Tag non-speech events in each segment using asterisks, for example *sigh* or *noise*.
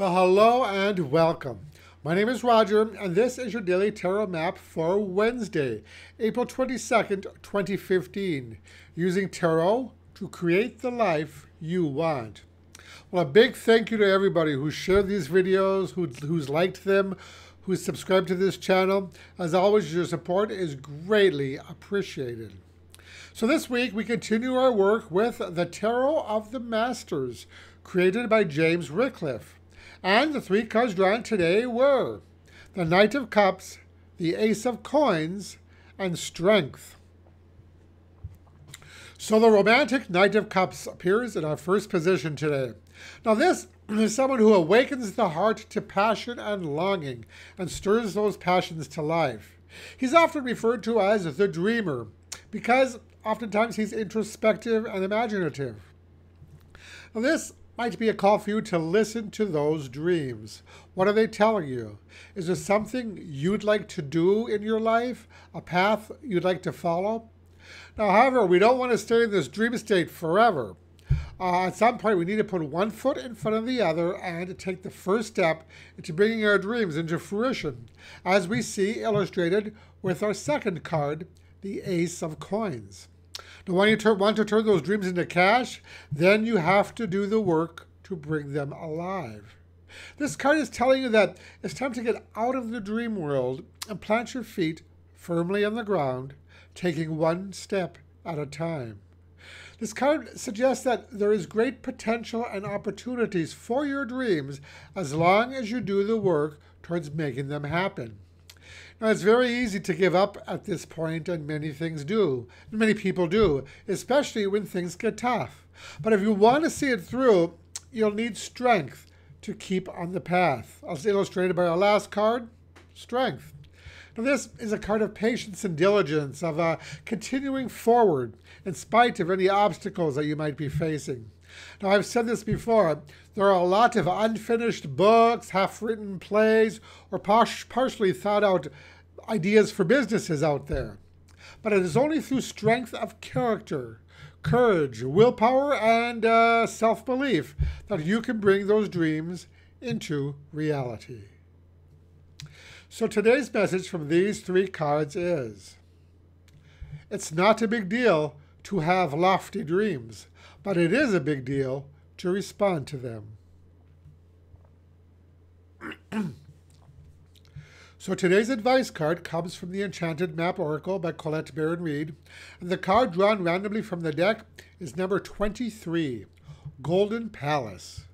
Well, hello and welcome. My name is Roger, and this is your daily tarot map for Wednesday, April 22nd, 2015, using tarot to create the life you want. Well, a big thank you to everybody who shared these videos, who, who's liked them, who's subscribed to this channel. As always, your support is greatly appreciated. So this week, we continue our work with the Tarot of the Masters, created by James Ricklef. And the three cards drawn today were the Knight of Cups, the Ace of Coins, and Strength. So the romantic Knight of Cups appears in our first position today. Now this *clears throat* is someone who awakens the heart to passion and longing and stirs those passions to life. He's often referred to as the dreamer because oftentimes he's introspective and imaginative. Now this might be a call for you to listen to those dreams. What are they telling you? Is there something you'd like to do in your life? A path you'd like to follow? Now, however, we don't want to stay in this dream state forever. Uh, at some point, we need to put one foot in front of the other and take the first step into bringing our dreams into fruition, as we see illustrated with our second card, the Ace of Coins. Now, when you want to turn those dreams into cash, then you have to do the work to bring them alive. This card is telling you that it's time to get out of the dream world and plant your feet firmly on the ground, taking one step at a time. This card suggests that there is great potential and opportunities for your dreams as long as you do the work towards making them happen. Now, it's very easy to give up at this point, and many things do. Many people do, especially when things get tough. But if you want to see it through, you'll need strength to keep on the path. As illustrated by our last card, strength. Now, this is a card of patience and diligence, of uh, continuing forward in spite of any obstacles that you might be facing. Now, I've said this before. There are a lot of unfinished books, half written plays, or partially thought out ideas for businesses out there. But it is only through strength of character, courage, willpower, and uh, self belief that you can bring those dreams into reality. So today's message from these three cards is It's not a big deal to have lofty dreams, but it is a big deal to respond to them. *clears throat* so today's advice card comes from the Enchanted Map Oracle by Colette Baron Reid, and the card drawn randomly from the deck is number 23, Golden Palace.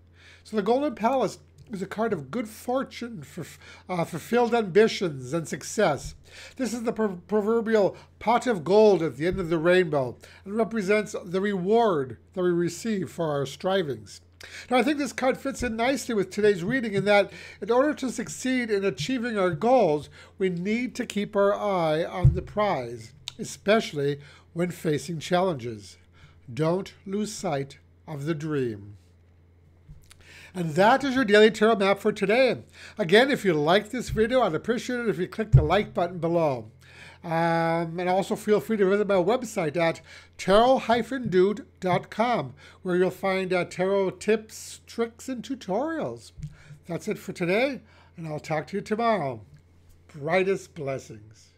So the Golden Palace is a card of good fortune, for, uh, fulfilled ambitions, and success. This is the proverbial pot of gold at the end of the rainbow and represents the reward that we receive for our strivings. Now, I think this card fits in nicely with today's reading in that in order to succeed in achieving our goals, we need to keep our eye on the prize, especially when facing challenges. Don't lose sight of the dream. And that is your daily tarot map for today. Again, if you like this video, I'd appreciate it if you click the like button below. Um, and also feel free to visit my website at tarot-dude.com where you'll find uh, tarot tips, tricks, and tutorials. That's it for today, and I'll talk to you tomorrow. Brightest blessings.